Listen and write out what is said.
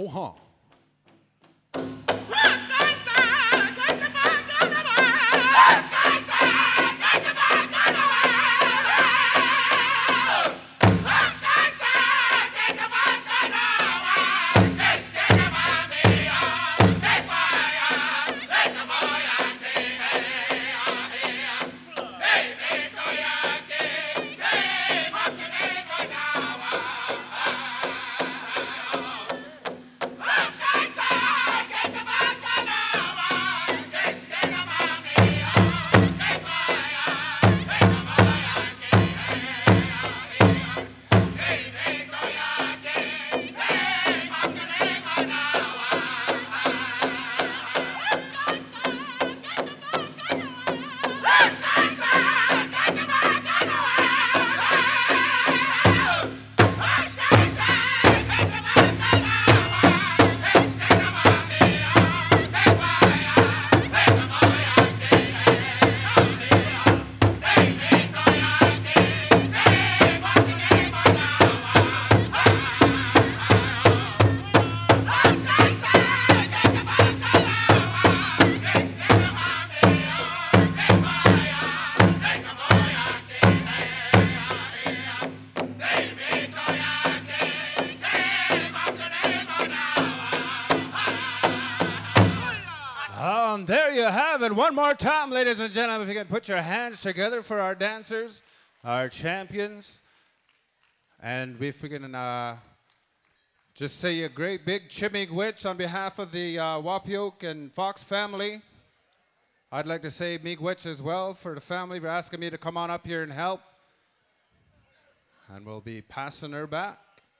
Oh, huh. And there you have it. One more time, ladies and gentlemen, if you can put your hands together for our dancers, our champions. And if we can uh, just say a great big Chi-Miigwech on behalf of the uh, Wapioke and Fox family. I'd like to say Miigwech as well for the family for asking me to come on up here and help. And we'll be passing her back.